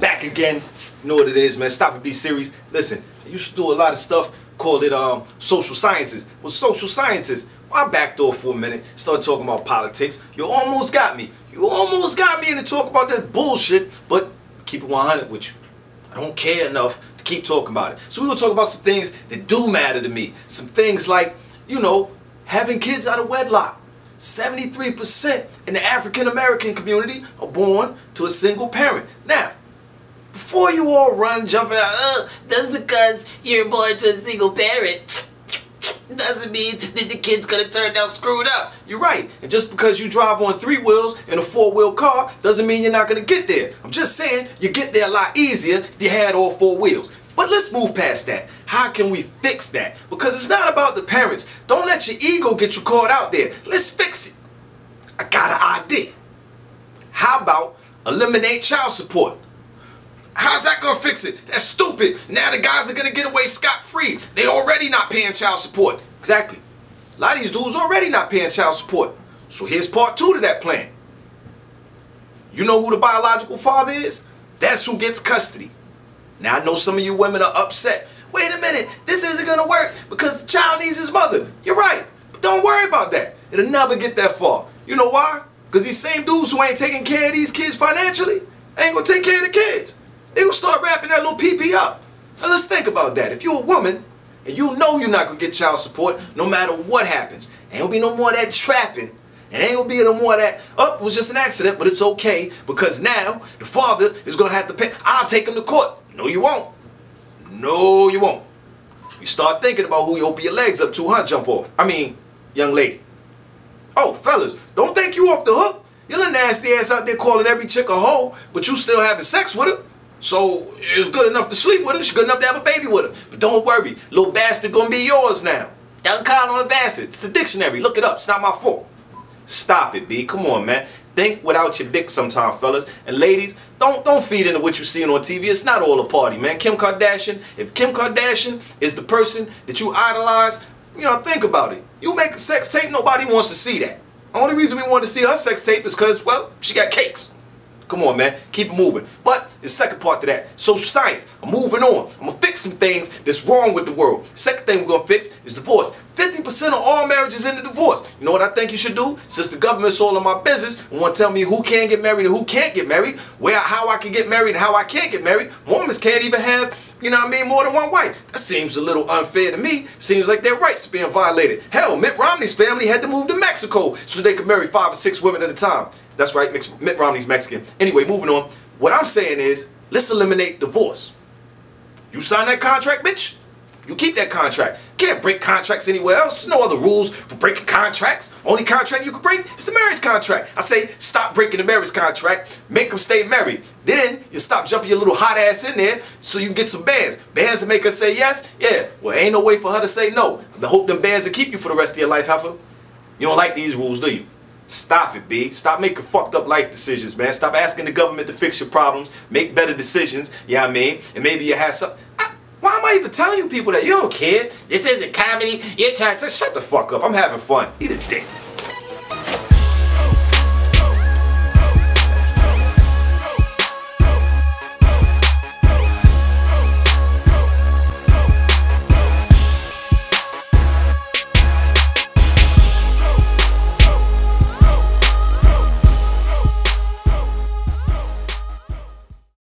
back again. Know what it is, man. Stop it, be serious. Listen, I used to do a lot of stuff, called it um social sciences. Well, social scientists. I backed off for a minute, started talking about politics. You almost got me. You almost got me into talk about this bullshit, but keep it 100 with you. I don't care enough to keep talking about it. So we're gonna talk about some things that do matter to me. Some things like, you know, having kids out of wedlock. 73% in the African American community are born to a single parent. Now, before you all run jumping out, uh, Just because you're born to a single parent doesn't mean that the kid's gonna turn out screwed up. you're right. And just because you drive on three wheels in a four wheel car doesn't mean you're not gonna get there. I'm just saying you get there a lot easier if you had all four wheels. But let's move past that. How can we fix that? Because it's not about the parents. Don't let your ego get you caught out there. Let's fix it. I got an idea. How about eliminate child support? How's that gonna fix it? That's stupid. Now the guys are gonna get away scot free. They already not paying child support. Exactly. A lot of these dudes already not paying child support. So here's part two to that plan. You know who the biological father is? That's who gets custody. Now I know some of you women are upset. Wait a minute, this isn't gonna work because the child needs his mother. You're right. But don't worry about that. It'll never get that far. You know why? Because these same dudes who ain't taking care of these kids financially ain't gonna take care of the kids. They gonna start wrapping that little pee up. Now let's think about that. If you're a woman and you know you're not gonna get child support no matter what happens, ain't gonna be no more of that trapping. And ain't gonna be no more of that, oh, it was just an accident, but it's okay because now the father is gonna have to pay. I'll take him to court. No, you won't. No, you won't. You start thinking about who you open your legs up to, huh? Jump off. I mean, young lady. Oh, fellas, don't think you off the hook. You're a nasty ass out there calling every chick a hoe, but you still having sex with her. So it's good enough to sleep with her. She's good enough to have a baby with her. But don't worry, little bastard gonna be yours now. Don't call him a bastard. It's the dictionary. Look it up. It's not my fault. Stop it, B. Come on, man. Think without your dick sometime, fellas. And ladies, don't don't feed into what you're seeing on TV. It's not all a party, man. Kim Kardashian, if Kim Kardashian is the person that you idolize, you know, think about it. You make a sex tape, nobody wants to see that. The only reason we want to see her sex tape is because, well, she got cakes. Come on, man. Keep it moving. But the second part to that, social science. I'm moving on. I'm to fix some things that's wrong with the world. Second thing we're to fix is divorce. 50% of all marriages end in divorce. You know what I think you should do? Since the government's all in my business and want to tell me who can get married and who can't get married, where how I can get married and how I can't get married, Mormons can't even have, you know what I mean, more than one wife. That seems a little unfair to me. Seems like their rights being violated. Hell, Mitt Romney's family had to move to Mexico so they could marry five or six women at a time. That's right, Mitt Romney's Mexican. Anyway, moving on. What I'm saying is, let's eliminate divorce. You sign that contract, bitch. You keep that contract. Can't break contracts anywhere else. There's no other rules for breaking contracts. Only contract you can break is the marriage contract. I say stop breaking the marriage contract. Make them stay married. Then you stop jumping your little hot ass in there so you can get some bands. Bands that make her say yes? Yeah. Well, ain't no way for her to say no. I hope them bands will keep you for the rest of your life, heifer. You don't like these rules, do you? Stop it, B. Stop making fucked up life decisions, man. Stop asking the government to fix your problems. Make better decisions, you know I mean? And maybe you have some... Why am I even telling you people that? You don't care. This isn't comedy. You're trying to... Shut the fuck up. I'm having fun. Eat a dick.